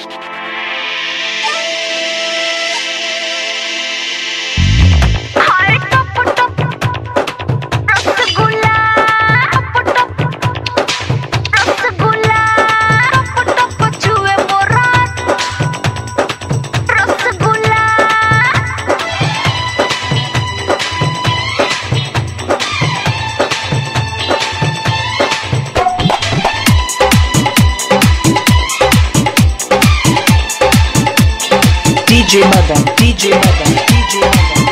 हाय DJ Madan, DJ Madan, DJ Madan,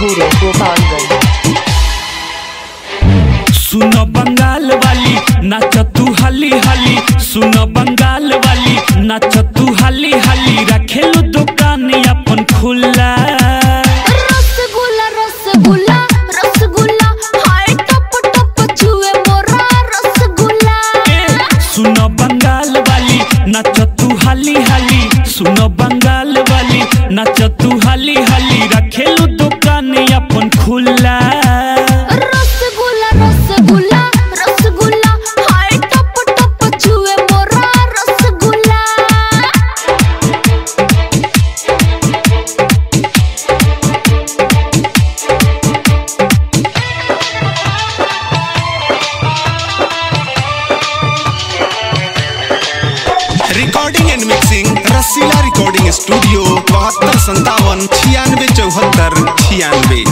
Guru Gopalganj. सुन बंगाल वाली नाच तू हली हली सुन बंगाल वाली नाच तू हली हली बंगाल वाली नचतू हली हली रखेलू स्टूडियो बहत्तर संतावन छियानवे चौहत्तर छियानवे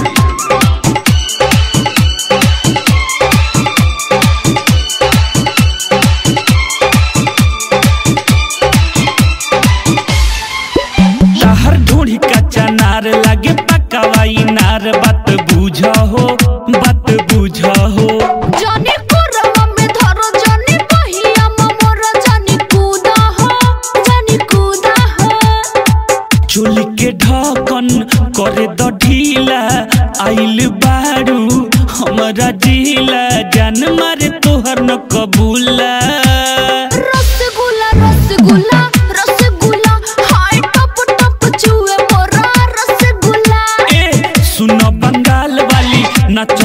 ढीला आइल बारू हमारा जिला जान मारे तोहर न कबूला। रसगुल्ला रसगुल्ला रसगुल्ला हाय टप टप छुए मोरा रसगुल्ला। ए सुन बंगाल वाली नाच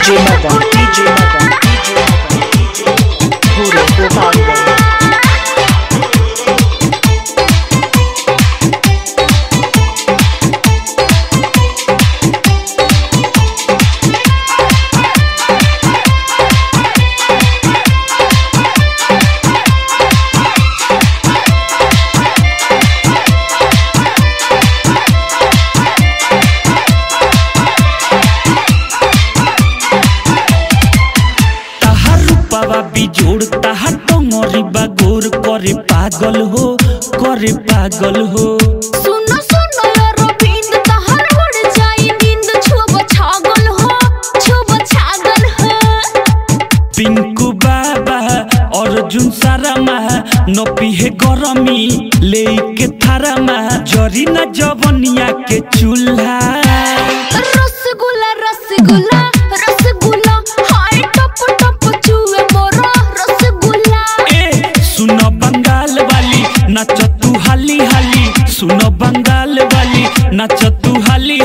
DJ Madan, DJ Madan, रूपावा बिजोड़ ताहार टंगरी बागोर करे पागल हो करे पागल हो। सुनो सुनो रविंद तहर उड़ जाई नींद छुब छागल हो छुब छागल हो। पिंकू बाबा अर्जुन सारामा गरमी लेके थारामा जरी न जवनिया के चूल्हा। बंगाल वाली नचतू हाली